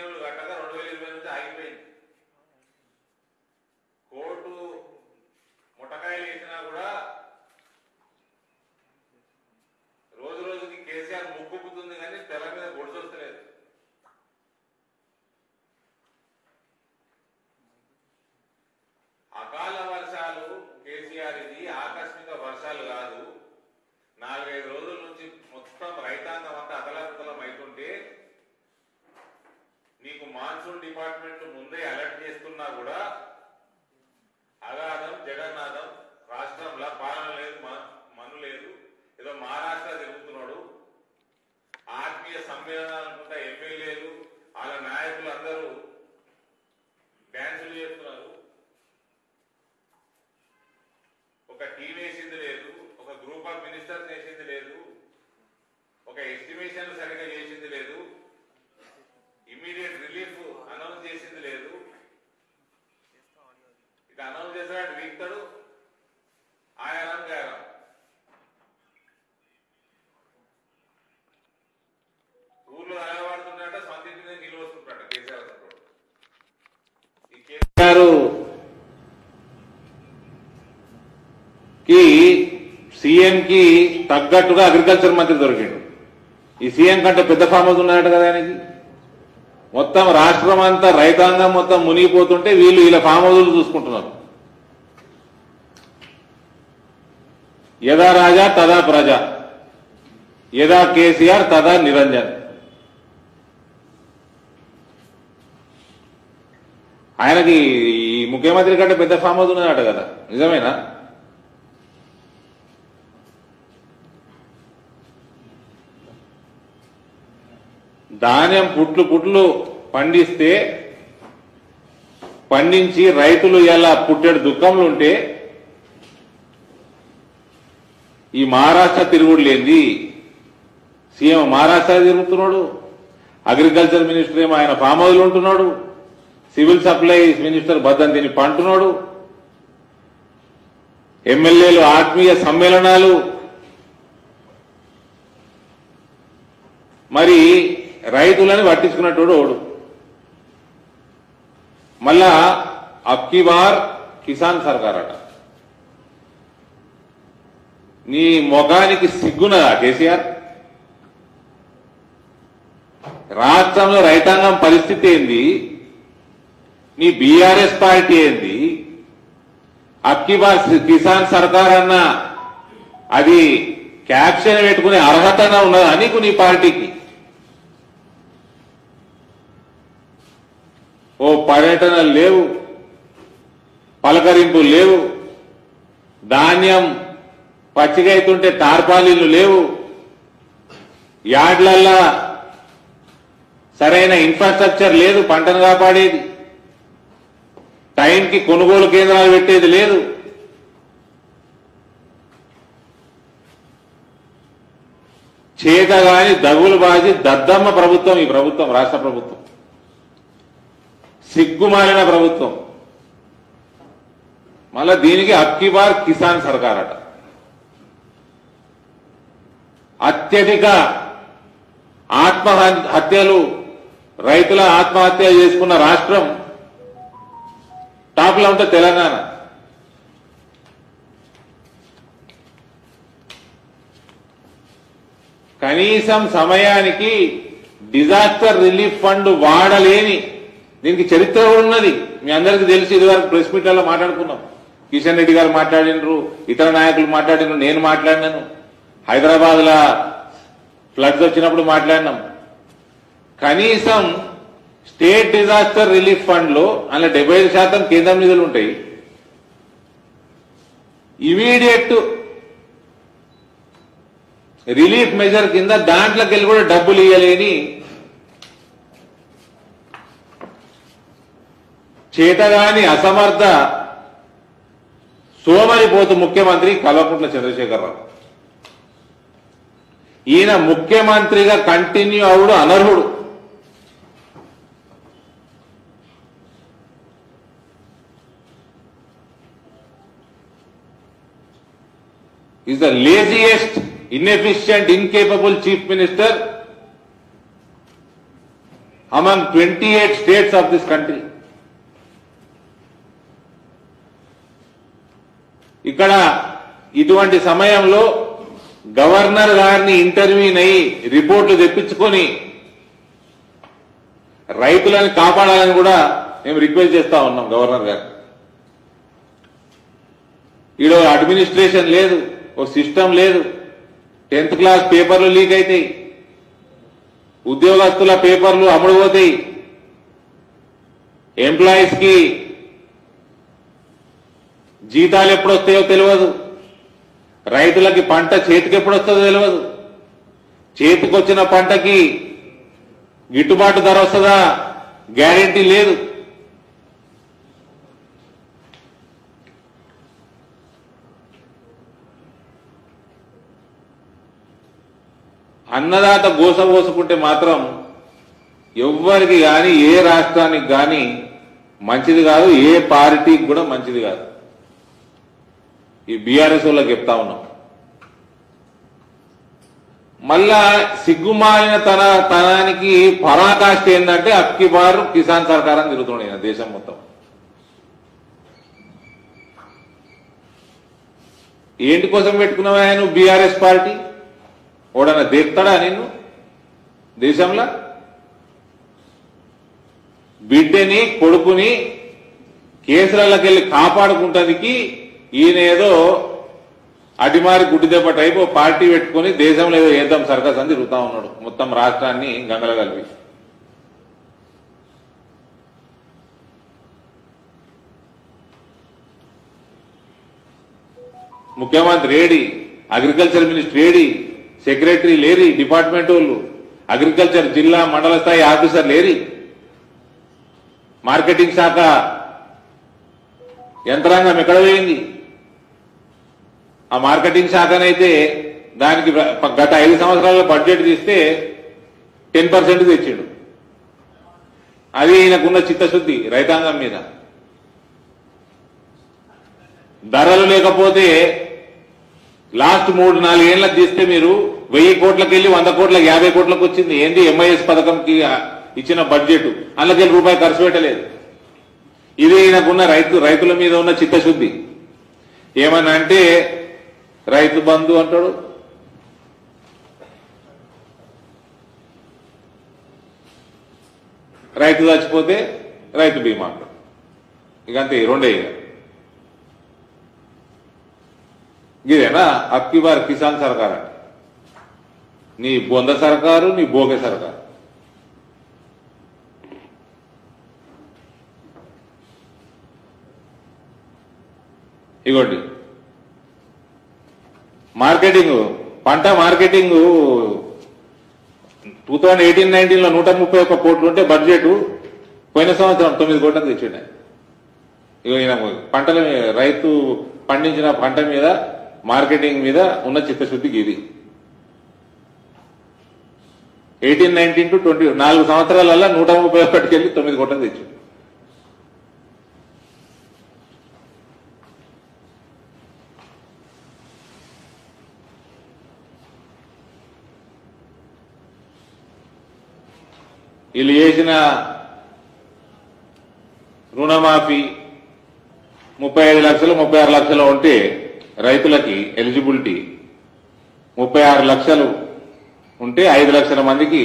యూనియన్లు కట్టగా రెండు వేల ఇరవై నుంచి ఆగిపోయింది. సీఎంకి తగ్గట్టుగా అగ్రికల్చర్ మంత్రి దొరికాడు. ఈ సీఎం కంటే పెద్ద ఫార్మర్స్ ఉన్నాయట కదా ఆయనకి? మొత్తం రాష్ట్రం అంతా రైతాంగం మొత్తం మునిగిపోతుంటే వీళ్ళు ఇలా ఫామ్ చూసుకుంటున్నారు. యదా రాజా తదా ప్రజ. యదా కేసీఆర్ తదా నిరంజన్. ఆయనకి ఈ ముఖ్యమంత్రి కంటే పెద్ద ఫామ్ హౌస్ ఉన్నదట కదా. నిజమేనా? ధాన్యం పుట్లు పుట్లు పండిస్తే పండించి రైతులు ఎలా పుట్టెడు దుఃఖంలో ఉంటే ఈ మహారాష్ట్ర తిరుగుడు లేని సీఎం మహారాష్ట్ర తిరుగుతున్నాడు. అగ్రికల్చర్ మినిస్టర్ ఏమో ఆయన ఫామ్ హౌస్లో ఉంటున్నాడు. సివిల్ సప్లైస్ మినిస్టర్ బద్దం తిని పంటున్నాడు. ఎమ్మెల్యేలు ఆత్మీయ సమ్మేళనాలు. మరి రైతులని పట్టించుకున్నట్టు ఓడు మళ్ళా అబ్కి బార్ కిసాన్ సర్కార్ అట నీ మొగానికి సిగ్గున్నదా కేసీఆర్? రాష్ట్రంలో రైతాంగం పరిస్థితి ఏంది? నీ బీఆర్ఎస్ పార్టీ ఏంది? అబ్కి బార్ కిసాన్ సర్కార్ అన్న అది క్యాప్షన్ పెట్టుకునే అర్హతగా ఉన్నదా నీకు నీ పార్టీకి? ఓ పర్యటన లేవు పలకరింపు లేవు ధాన్యం పచ్చిగైతుంటే తార్పాలీలు లేవు యార్డ్లల్లా సరైన ఇన్ఫ్రాస్ట్రక్చర్ లేదు పంటను కాపాడేది టైంకి కొనుగోలు కేంద్రాలు పెట్టేది లేదు. చేత గాని దగులు బాజి దద్దమ్మ ప్రభుత్వం ఈ ప్రభుత్వం రాష్ట్ర ప్రభుత్వం. సిగ్గుమాలిన ప్రభుత్వం. మళ్ళా దీనికి అక్కి బార్ కిసాన్ సర్కార్ అట అత్యధిక ఆత్మహత్యలు రైతుల ఆత్మహత్య చేసుకున్న రాష్ట్రం టాప్లో ఉంటే తెలంగాణ. కనీసం సమయానికి డిజాస్టర్ రిలీఫ్ ఫండ్ వాడలేని దీనికి చరిత్ర కూడా ఉన్నది. మీ అందరికీ తెలిసి ఇదివరకు ప్రెస్ మీట్లలో మాట్లాడుకున్నాం. కిషన్ రెడ్డి గారు మాట్లాడినరు ఇతర నాయకులు మాట్లాడినరు నేను మాట్లాడినాను. హైదరాబాద్ లా ఫ్లడ్స్ వచ్చినప్పుడు మాట్లాడినాం. కనీసం స్టేట్ డిజాస్టర్ రిలీఫ్ ఫండ్లో అందులో డెబ్బై ఐదు శాతం కేంద్రం నిధులు ఉంటాయి. ఇమీడియట్ రిలీఫ్ మెజర్ కింద దాంట్లోకి వెళ్ళి కూడా డబ్బులు ఇవ్వలేని చేతగాని అసమర్థ సోమరిపోతు ముఖ్యమంత్రి కల్వకుంట్ల చంద్రశేఖరరావు ఈయన ముఖ్యమంత్రిగా కంటిన్యూ అవుడు అనర్హుడు. Is the laziest inefficient incapable chief minister among twenty eight states of this country ఇక్కడ ఇటువంటి సమయంలో గవర్నర్ గారిని ఇంటర్వ్యూన్ అయ్యి రిపోర్ట్లు తెప్పించుకొని రైతులను కాపాడాలని కూడా మేము రిక్వెస్ట్ చేస్తా ఉన్నాం గవర్నర్ గారు. ఈడో అడ్మినిస్ట్రేషన్ లేదు ఓ సిస్టమ్ లేదు టెన్త్ క్లాస్ పేపర్లు లీక్ అవుతాయి ఉద్యోగస్తుల పేపర్లు అమ్ముడు పోతాయి ఎంప్లాయీస్కి జీతాలు ఎప్పుడు వస్తాయో తెలియదు రైతులకి పంట చేతికి ఎప్పుడు వస్తుందో తెలియదు చేతికొచ్చిన పంటకి గిట్టుబాటు ధర వస్తుందా? గ్యారంటీ లేదు. అన్నదాత గోస పోసుకుంటే మాత్రం ఎవ్వరికి కానీ ఏ రాష్ట్రానికి కానీ మంచిది కాదు ఏ పార్టీకి కూడా మంచిది కాదు. ఈ బీఆర్ఎస్ వాళ్ళకి చెప్తా ఉన్నాం. మళ్ళా సిగ్గుమాలిన తన తనానికి పరాకాష్ట ఏంటంటే అక్కి బారు కిసాన్ సర్కారం తిరుగుతున్నాయి దేశం మొత్తం. ఏంటి కోసం పెట్టుకున్నావా నువ్వు బీఆర్ఎస్ పార్టీ? ఓడన్నా దేక్తాడా నిన్ను? దేశంలో? బిడ్డని కొడుకుని కేసులకెళ్ళి కాపాడుకుంటానికి ఈయన ఏదో అడిమారి గుడ్డి దెబ్బ టైప్ పార్టీ పెట్టుకుని దేశంలో ఏదో ఏద్దాం సర్కస్ అని తిరుగుతా ఉన్నాడు. మొత్తం రాష్ట్రాన్ని గంగల కలిపి. ముఖ్యమంత్రి ఏడి అగ్రికల్చర్ మినిస్టర్ ఏడి సెక్రటరీ లేరి డిపార్ట్మెంట్ వాళ్ళు అగ్రికల్చర్ జిల్లా మండల స్థాయి ఆఫీసర్ లేరి. మార్కెటింగ్ శాఖ యంత్రాంగం ఎక్కడ పోయింది? ఆ మార్కెటింగ్ శాఖనైతే దానికి గత ఐదు సంవత్సరాల బడ్జెట్ తీస్తే టెన్ పర్సెంట్ తెచ్చిండు. అది ఈయనకున్న చిత్తశుద్ధి రైతాంగం మీద. ధరలు లేకపోతే లాస్ట్ మూడు నాలుగేళ్ళకు తీస్తే మీరు వెయ్యి కోట్లకి వెళ్ళి వంద కోట్లకి యాభై కోట్లకు వచ్చింది. ఏంది ఎంఐఎస్ పథకంకి ఇచ్చిన బడ్జెట్? అందులోకి రూపాయి ఖర్చు పెట్టలేదు. ఇది ఈయనకున్న రైతు రైతుల మీద ఉన్న చిత్తశుద్ధి. ఏమన్నా అంటే రైతు బంధు అంటాడు. రైతు చచ్చిపోతే రైతు బీమా అంటాడు. ఇక రెండే ఇదేనా? అక్కి వారి కిసాన్ సర్కార్ అంట. నీ బొంద సర్కారు నీ భోగే సర్కారు. ఇగోండి. మార్కెటింగ్ పంట మార్కెటింగ్ టూ థౌజండ్ ఎయిటీన్ నైన్టీన్లో నూట ముప్పై ఒక్క కోట్లు ఉంటే బడ్జెట్ పోయిన సంవత్సరం తొమ్మిది కోట్లకు తెచ్చిండే. ఇగో ఈయన పంటల మీద రైతు పండించిన పంట మీద మార్కెటింగ్ మీద ఉన్న చిత్తశుద్ధికి ఇది. ఎయిటీన్ నైన్టీన్ టు ట్వంటీ నాలుగు సంవత్సరాలలో నూట ముప్పై ఒకటికి వెళ్ళి తొమ్మిది కోట్లకు తెచ్చిండు. వీళ్ళు చేసిన రుణమాఫీ ముప్పై ఐదు లక్షలు ముప్పై ఆరు లక్షలు ఉంటే రైతులకి ఎలిజిబిలిటీ ముప్పై ఆరు లక్షలు ఉంటే ఐదు లక్షల మందికి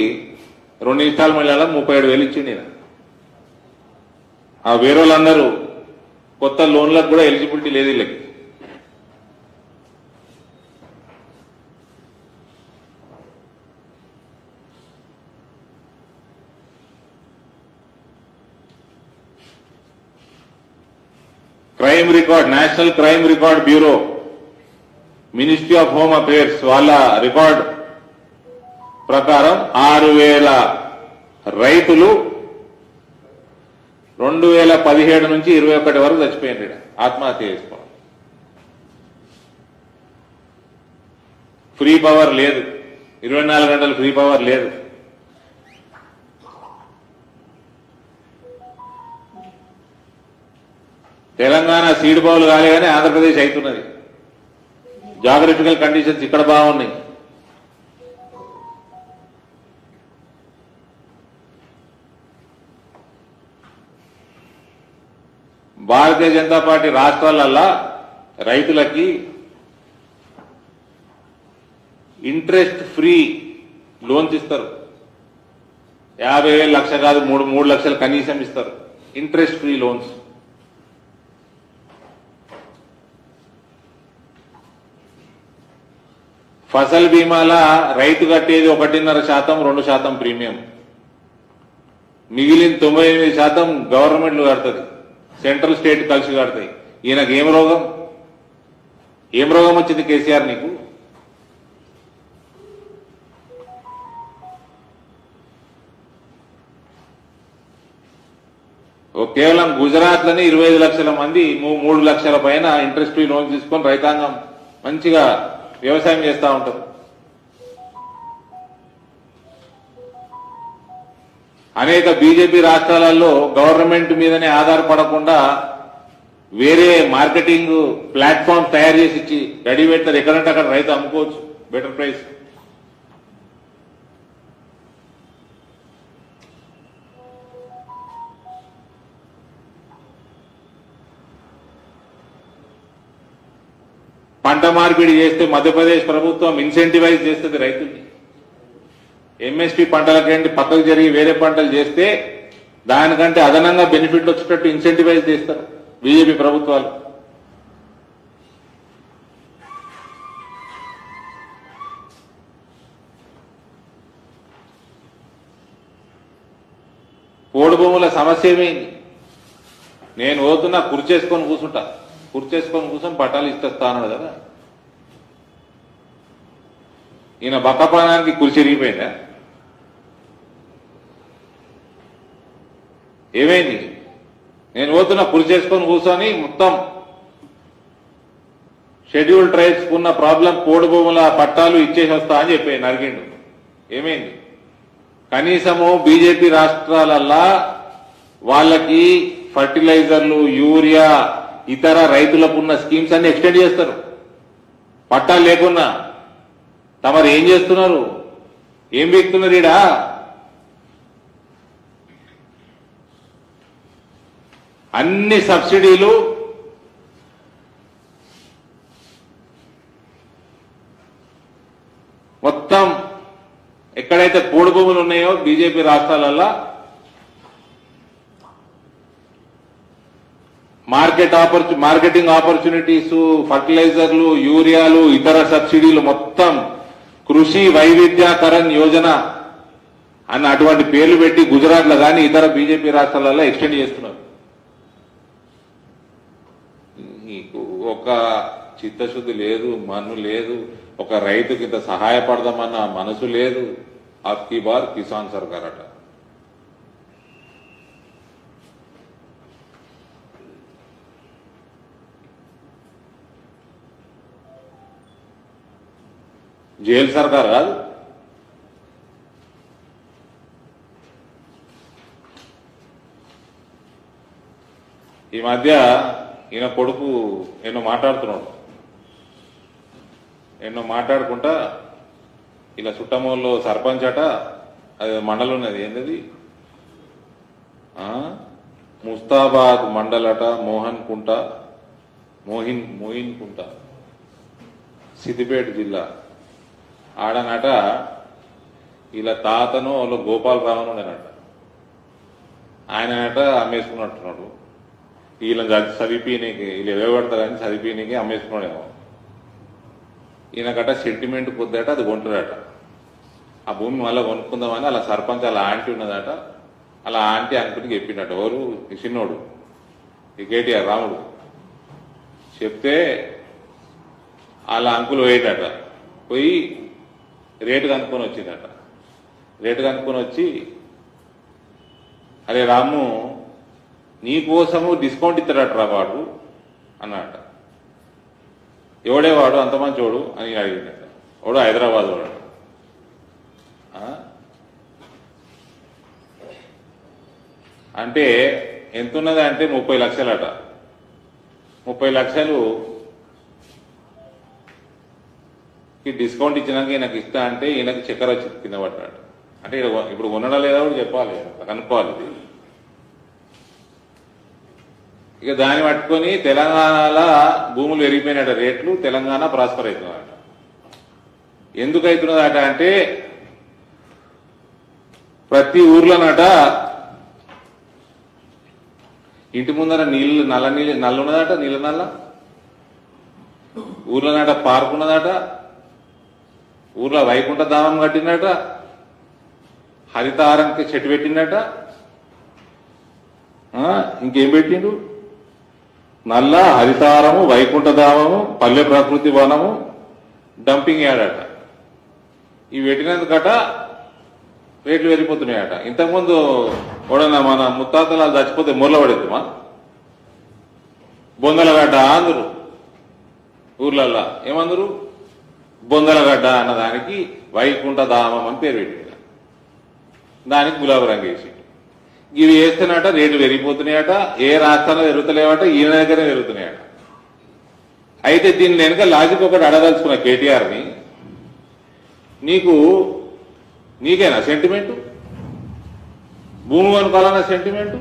రెండు ఇన్స్టాల్మెంట్లలో ముప్పై ఏడు వేలు ఇచ్చింది ఆ వేరే వాళ్ళందరూ కొత్త లోన్లకు కూడా ఎలిజిబిలిటీ లేదు వీళ్ళకి. Crime record national crime record bureau ministry of home affairs వాళ్ళ రికార్డ్ ప్రకారం ఆరు వేల రైతులు రెండు వేల పదిహేడు నుంచి ఇరవై ఒకటి వరకు చచ్చిపోయింది ఆత్మహత్య చేసుకోవడం. ఫ్రీ పవర్ లేదు. ఇరవై నాలుగు గంటలు ఫ్రీ పవర్ లేదు. తెలంగాణ సీడ్ బౌల్ కాలే కానీ ఆంధ్రప్రదేశ్ అవుతున్నది. జాగ్రఫికల్ కండిషన్స్ ఇక్కడ బాగున్నాయి. భారతీయ జనతా పార్టీ రాష్ట్రాలల్లా రైతులకి ఇంట్రెస్ట్ ఫ్రీ లోన్స్ ఇస్తారు. యాభై వేలు లక్ష కాదు మూడు మూడు లక్షలు కనీసం ఇస్తారు. Interest free loans. ఫసల్ బీమాల రైతు కట్టేది ఒకటిన్నర శాతం రెండు శాతం ప్రీమియం. మిగిలిన తొంభై ఎనిమిది శాతం గవర్నమెంట్లు కడుతుంది. సెంట్రల్ స్టేట్ కలిసి కడతాయి. ఈయనకు ఏం రోగం? ఏం రోగం వచ్చింది కేసీఆర్ నీకు? కేవలం గుజరాత్లోనే ఇరవై ఐదు లక్షల మంది మూ- మూడు లక్షల పైన ఇంట్రెస్ట్ ఫ్రీ లోన్ తీసుకొని రైతాంగం మంచిగా వ్యవసాయం చేస్తూ ఉంటారు. అనేక బీజేపీ రాష్ట్రాలలో గవర్నమెంట్ మీదనే ఆధారపడకుండా వేరే మార్కెటింగ్ ప్లాట్ఫామ్ తయారు చేసి ఇచ్చి రెడీ పెడతారు. ఎక్కడంటే అక్కడ రైతు అమ్ముకోవచ్చు. బెటర్ ప్రైస్ పంట మార్పిడి చేస్తే మధ్యప్రదేశ్ ప్రభుత్వం ఇన్సెంటివైజ్ చేస్తుంది రైతుల్ని. ఎంఎస్పి పంటలకేంటి పక్కకు జరిగి వేరే పంటలు చేస్తే దానికంటే అదనంగా బెనిఫిట్లు వచ్చేటట్టు ఇన్సెంటివైజ్ చేస్తారు బీజేపీ ప్రభుత్వాలు. పోడు భూముల సమస్య ఏమైంది? నేను పోతున్నా కుర్చేసుకొని కూర్చుంటా. కుర్చేసుకొని కోసం పట్టాలు ఇచ్చేస్తా అన్నాడు కదా. ఈయన బక్కపానానికి కుర్చీ ఇరిగిపోయిందా ఏమైంది? నేను పోతున్నా కుర్చేసుకొని కూర్చొని మొత్తం షెడ్యూల్ ట్రైబ్స్ ఉన్న ప్రాబ్లం పోడు భూముల పట్టాలు ఇచ్చేసి వస్తా అని చెప్పి నరిగిండు ఏమైంది? కనీసము బీజేపీ రాష్ట్రాలల్లా వాళ్ళకి ఫర్టిలైజర్లు యూరియా ఇతర రైతులకు ఉన్న స్కీమ్స్ అన్ని ఎక్స్టెండ్ చేస్తారు. పట్టాలు లేకున్నా తమరు ఏం చేస్తున్నారు? ఏం వీక్తున్నారు ఈడ? అన్ని సబ్సిడీలు మొత్తం ఎక్కడైతే పోడు భూములు ఉన్నాయో బీజేపీ రాష్ట్రాలల్లో మార్కెట్ ఆపర్చు మార్కెటింగ్ ఆపర్చునిటీస్ ఫర్టిలైజర్లు యూరియాలు ఇతర సబ్సిడీలు మొత్తం కృషి వైవిధ్యాకరణ్ యోజన అని అటువంటి పేర్లు పెట్టి గుజరాత్లో కానీ ఇతర బీజేపీ రాష్ట్రాలలో ఎక్స్టెండ్ చేస్తున్నారు. నీకు ఒక చిత్తశుద్ధి లేదు మన్ను లేదు ఒక రైతుకి ఇంత సహాయపడదామన్న మనసు లేదు. అబ్కి బార్ కిసాన్ సర్కార్ అట జైలు సర్కార్ కాదు. ఈ మధ్య ఈయన కొడుకు ఎన్నో మాట్లాడుతున్నాడు. ఎన్నో మాట్లాడుకుంటా ఇలా చుట్టమూలలో సర్పంచ్ అట అది మండలం ఉన్నది ఏంటది ముస్తాబాద్ మండలట మోహన్ కుంట మోహిన్ మోహిన్ కుంట. సిద్దిపేట జిల్లా. ఆడనట ఇలా తాతను వాళ్ళు గోపాలరావును ఉండేనట ఆయనట అమ్మేసుకున్నట్టున్నాడు. వీళ్ళని చదివిపీనికి చదివిపోయినకి వీళ్ళు ఎగబడతారని చదివిపీనికి అమ్మేసుకున్నాడేమో. ఈయనకట సెంటిమెంట్ పొద్దుట అది కొంటున్నాడట. ఆ భూమి మళ్ళీ కొనుక్కుందామని అలా సర్పంచ్ అలా ఆంటీ ఉన్నదట. అలా ఆంటీ అనుకుని చెప్పిండట ఎవరు? చిన్నోడు. ఈ కేటీఆర్ రాముడు. చెప్తే వాళ్ళ అంకులు పోయేటట పోయి రేటు కనుక్కొని వచ్చిందట. రేటు కనుక్కొని వచ్చి అరే రాము నీకోసము డిస్కౌంట్ ఇస్తాడట రా వాడు? అన్నట ఎవడే వాడు అంత మంచోడు? అని అడిగిందట. వాడు హైదరాబాద్ వాడు. అంటే ఎంత ఉన్నది అంటే ముప్పై లక్షలట. ముప్పై లక్షలు ఈ డిస్కౌంట్ ఇచ్చినాక ఈయనకు ఇస్తా అంటే ఈయనకు చక్కెర వచ్చి కింద పడ్డాడు. అంటే ఇప్పుడు ఉండడం లేదా కూడా చెప్పాలి కనుక్కోవాలి. ఇది. ఇక దాన్ని పట్టుకొని తెలంగాణలో భూములు పెరిగిపోయినట రేట్లు తెలంగాణ ప్రాస్పర్ అవుతుందట. ఎందుకు అవుతున్నదట అంటే ప్రతి ఊర్లోనట ఇంటి ముందర నీళ్ళు నల్ల నీళ్ళు నల్ల ఉన్నదట నీళ్ళ నల్ల? ఊర్లోనట పార్క్ ఉన్నదట ఊర్లో వైకుంఠ ధామం కట్టినట హరితారంకి చెట్టు పెట్టిందట. ఇంకేం పెట్టిండు నల్ల హరితారము వైకుంఠధామము పల్లె ప్రకృతి వనము డంపింగ్ యాడట ఇవి పెట్టినందుకట రేట్లు వెళ్ళిపోతున్నాయట ఇంతకుముందు ఎవడన్నా మన ముత్తాతలు చచ్చిపోతే ముర్ల పడేద్దామా? బొందలగడ్డ అందరు ఊర్లల్లా. ఏమందరు? బొందలగడ్డ అన్నదానికి వైకుంఠధామం అని పేరు పెట్టింది. దానికి గులాబీ రంగు వేసి. ఇవి వేస్తేనట రేటు పెరిగిపోతున్నాయట ఏ రాష్ట్రంలో పెరుగుతలేవట ఈయన దగ్గరే పెరుగుతున్నాయట. అయితే దీన్ని వెనుక లాజిక్ ఒకటి అడగదలుచుకున్న కేటీఆర్ని నీకు నీకేనా సెంటిమెంటు భూమి కొనుక్కోవాలన్న సెంటిమెంటు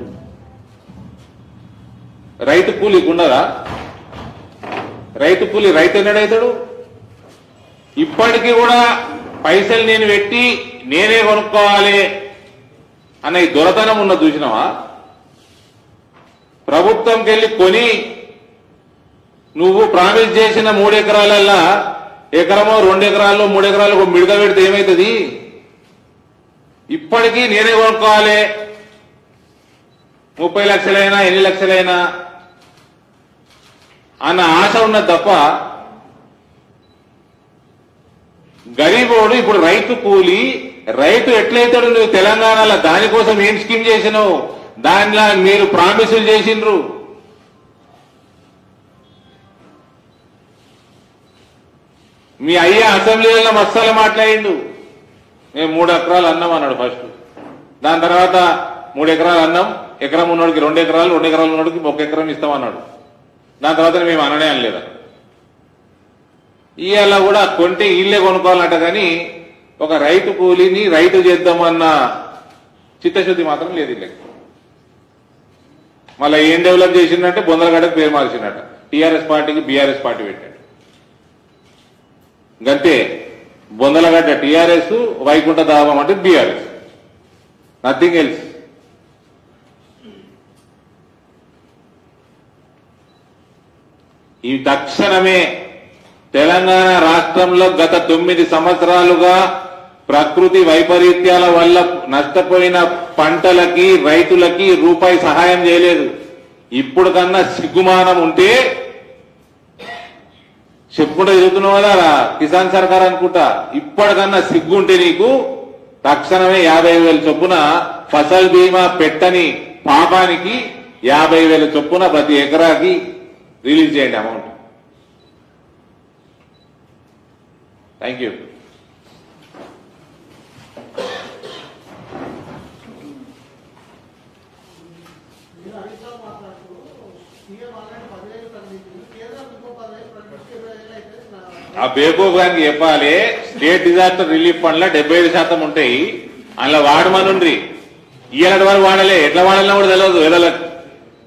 రైతు కూలి ఉండదా? రైతు కూలి రైతు ఎన్నడైతాడు? ఇప్పటికీ కూడా పైసలు నేను పెట్టి నేనే కొనుక్కోవాలి అన్న ఈ దొరతనం ఉన్న చూసినావా? ప్రభుత్వంకి వెళ్ళి కొని నువ్వు ప్రామిస్ చేసిన మూడు ఎకరాలల్లా ఎకరమో రెండు ఎకరాల్లో మూడు ఎకరాలు మిడక పెడితే ఏమవుతుంది ఇప్పటికీ నేనే కొనుక్కోవాలి. ముప్పై లక్షలైనా ఎన్ని లక్షలైనా అన్న ఆశ ఉన్నది తప్ప గరీబోడు ఇప్పుడు రైతు కూలి రైతు ఎట్లయితాడు నువ్వు తెలంగాణలో? దానికోసం ఏం స్కీమ్ చేసినావు? దానిలా మీరు ప్రామిసులు చేసిండ్రు. మీ అయ్య అసెంబ్లీలో మస్తాలు మాట్లాడిండు. మేము మూడు ఎకరాలు అన్నం అన్నాడు ఫస్ట్. దాని తర్వాత మూడు ఎకరాలు అన్నం ఎకరం ఉన్నోడికి రెండు ఎకరాలు రెండు ఎకరాలు ఉన్నోడికి ఒక ఎకరం ఇస్తామన్నాడు. దాని తర్వాత మేము అననే అనలేదు? ఇవాళ కూడా కొంటే ఇల్లే కొనుక్కోవాలంట కానీ ఒక రైతు కూలిని రైతు చేద్దామన్న చిత్తశుద్ధి మాత్రం లేదు ఇల్లకి. మళ్ళీ ఏం డెవలప్ చేసిందంటే బొందలగడ్డకు పేరు మార్చిందట. టీఆర్ఎస్ పార్టీకి బీఆర్ఎస్ పార్టీ పెట్టాడు. గంతే బొందలగడ్డ టీఆర్ఎస్ వైకుంఠ దావం అంటే బీఆర్ఎస్. నథింగ్ ఎల్స్ ఈ తక్షణమే తెలంగాణ రాష్ట్రంలో గత తొమ్మిది సంవత్సరాలుగా ప్రకృతి వైపరీత్యాల వల్ల నష్టపోయిన పంటలకి రైతులకి రూపాయి సహాయం చేయలేదు. ఇప్పుడు కన్నా సిగ్గుమానం ఉంటే చెప్పుకుంటే చదువుతున్నావు కదా రా, కిసాన్ సర్కార్ అనుకుంటా. ఇప్పటికన్నా సిగ్గుంటే నీకు తక్షణమే యాభై వేల చొప్పున ఫసల్ బీమా పెట్టని పాపానికి యాభై వేల చొప్పున ప్రతి ఎకరాకి రిలీజ్ చేయండి అమౌంట్ థ్యాంక్ యూ మీరు అడిగితే మాట్లాడుతూ సీఎం ఆల్రెడీ పదివేలు ప్రకటించింది కేంద్రం ఇంకో పదివేలు ప్రకటించి ఇరవై వేలు అయితే నా- ఆ బేకోఫ్ గారికి చెప్పాలి స్టేట్ డిజాస్టర్ రిలీఫ్ ఫండ్లో డెబ్బై ఐదు శాతం ఉంటాయి. అందులో వాడమనుండ్రి ఈనాటి వరకు వాడలే ఎట్లా వాడాలన్నా కూడా తెలియదు వెదలకు.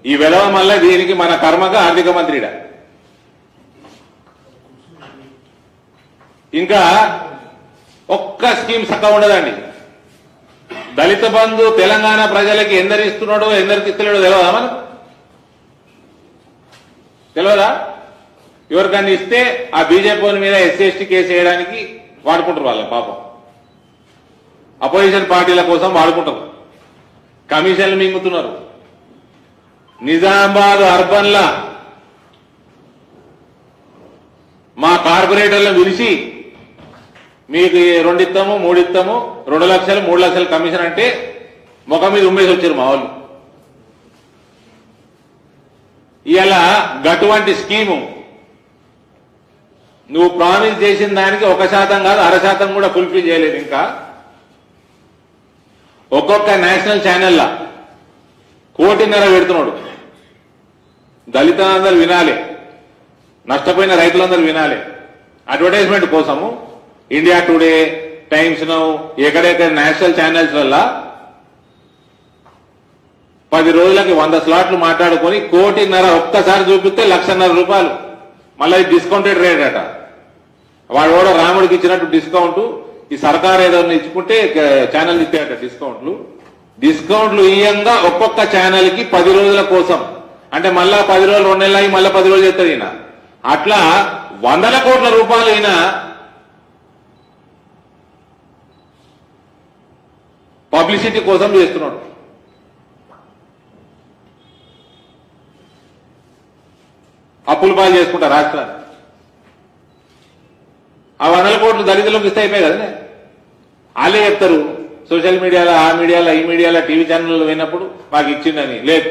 ఈ వెదవ మళ్ళా దీనికి మన కర్మగా ఆర్థిక మంత్రిడా. ఇంకా ఒక్క స్కీమ్ చక్కగా ఉండదండి. దళిత బంధు తెలంగాణ ప్రజలకి ఎందరు ఇస్తున్నాడో ఎందరికి ఇస్తలేడో తెలియదా మనం తెలియదా ఎవరికన్నా ఇస్తే ఆ బీజేపీ మీద ఎస్సీ కేసు వేయడానికి వాడుకుంటారు వాళ్ళ పాపం. అపోజిషన్ పార్టీల కోసం వాడుకుంటారు. కమిషన్లు మింగుతున్నారు. నిజామాబాద్ అర్బన్లా మా కార్పొరేటర్లను పిలిచి మీకు రెండిత్తము రెండు ఇస్తాము మూడు ఇస్తాము రెండు లక్షలు మూడు లక్షలు కమిషన్ అంటే ముఖం మీద ఉమ్మేసి వచ్చారు మా వాళ్ళు. ఇలా గటువంటి స్కీము. నువ్వు ప్రామిస్ చేసిన దానికి ఒక శాతం కాదు అర శాతం కూడా ఫుల్ఫిల్ చేయలేదు ఇంకా. ఒక్కొక్క నేషనల్ ఛానల్లా కోటిన్నర పెడుతున్నాడు. దళితులందరూ వినాలి. నష్టపోయిన రైతులందరూ వినాలి. అడ్వర్టైజ్మెంట్ కోసము ఇండియా టుడే టైమ్స్ నౌ ఎక్కడెక్కడ నేషనల్ ఛానల్స్ వల్ల పది రోజులకి వంద స్లాట్లు మాట్లాడుకొని కోటిన్నర ఒక్కసారి చూపిస్తే లక్షన్నర రూపాయలు. మళ్ళీ డిస్కౌంటెడ్ రేట్ అట. వాడు కూడా రాముడికి ఇచ్చినట్టు డిస్కౌంట్ ఈ సర్కార్ ఏదైనా ఇచ్చుకుంటే ఛానల్ ఇస్తాయట డిస్కౌంట్లు డిస్కౌంట్లు ఇయ్యంగా ఒక్కొక్క ఛానల్కి పది రోజుల కోసం. అంటే మళ్ళా పది రోజులు రెండు నెలలు అయ్యి మళ్ళీ పది రోజులు చేస్తారు ఈయన. అట్లా వందల కోట్ల రూపాయలు ఈయన పబ్లిసిటీ కోసం చేస్తున్నాడు. అప్పులు పాలు చేసుకుంటా రాష్ట్రాన్ని. ఆ వందల కోట్లు దళితులకు ఇస్తే అయిపోయాయి కదనే? వాళ్ళే చెప్తారు సోషల్ మీడియాలో ఆ మీడియాలో ఈ మీడియాలో టీవీ ఛానల్లో పోయినప్పుడు మాకు ఇచ్చిండని. లేదు.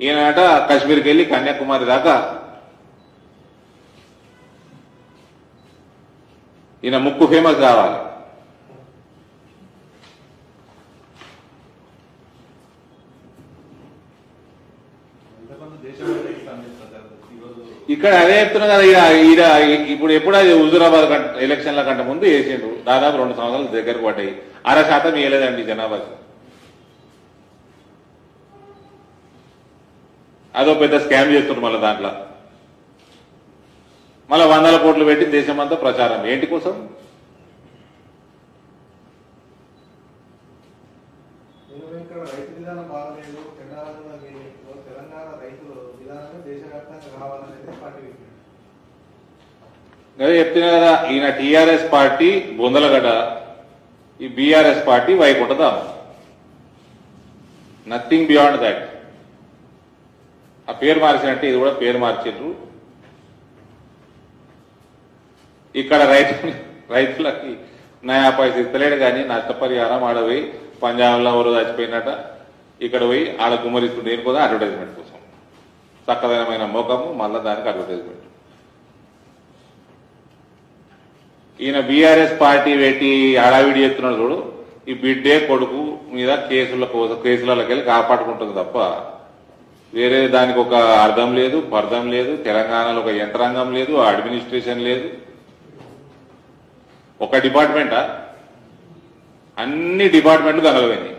ఈయనట కాశ్మీర్కి వెళ్ళి కన్యాకుమారి దాకా ఈయన ముక్కు ఫేమస్ కావాలి ఎంతమంది దేశంలో ఇస్తాను చెప్తారు ఈరోజు ఇక్కడ అదే చెప్తున్నా కదా ఇక ఈడ ఇప్పుడు ఎప్పుడు అది కంట ఎలక్షన్ల కంటే ముందు వేసిండు దాదాపు రెండు సంవత్సరాలు దగ్గరకు పడ్డాయి. అర శాతం ఇవ్వలేదండి జనాభాకి. అదో పెద్ద స్కామ్ చేస్తుండ్రు మళ్ళీ దాంట్లో. మళ్ళీ వందల కోట్లు పెట్టి దేశమంతా ప్రచారం. ఏంటి కోసం? రైతు విధానం బాగలేదు తెలంగాణ తెలంగాణ రైతులు విధానమే దేశవ్యాప్తంగా కావాలనేది పార్టీ విజ్ఞానం. అదే చెప్తున్నా కదా ఈయన టీఆర్ఎస్ పార్టీ బొందలగడ్డ ఈ బీఆర్ఎస్ పార్టీ వైకుంఠధామ నథింగ్ బియాండ్ దాట్ ఆ పేరు మార్చినట్టే ఇది కూడా పేరు మార్చిండ్రు ఇక్కడ రైతు రైతులకి నయా పైసలు ఇస్తలేడు కానీ నష్టపరిహారం ఆడ పోయి పంజాబ్లో ఎవరు చచ్చిపోయినట ఇక్కడ పోయి ఆడ గుమ్మరిస్తుండే దేని అడ్వర్టైజ్మెంట్ కోసం. చక్కదనమైన మోకము మళ్ళా దానికి అడ్వర్టైజ్మెంట్ ఈయన బీఆర్ఎస్ పార్టీ పెట్టి హడావిడి చేస్తున్నాడు చూడు. ఈ బిడ్డే కొడుకు మీద కేసుల కోసం కేసులకి వెళ్ళి కాపాడుకుంటుంది తప్ప వేరే దానికి ఒక అర్థం లేదు పర్థం లేదు తెలంగాణలో ఒక యంత్రాంగం లేదు అడ్మినిస్ట్రేషన్ లేదు. ఒక డిపార్ట్మెంటా? అన్ని డిపార్ట్మెంట్లు కనలవైనాయి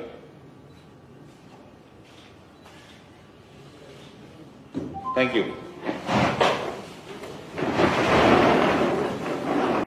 థ్యాంక్ యూ